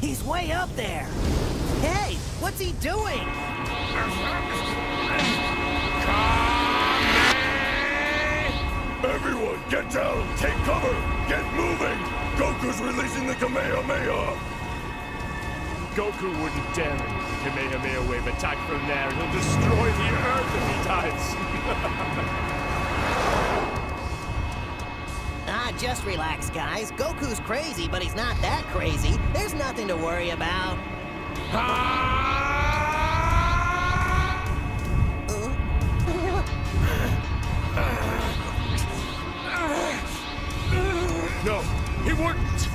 He's way up there. Hey, what's he doing? Everyone, get down! Take cover! Get moving! Goku's releasing the Kamehameha! Goku wouldn't dare make Kamehameha wave attack from there. He'll destroy the just relax, guys. Goku's crazy, but he's not that crazy. There's nothing to worry about. no, he wouldn't.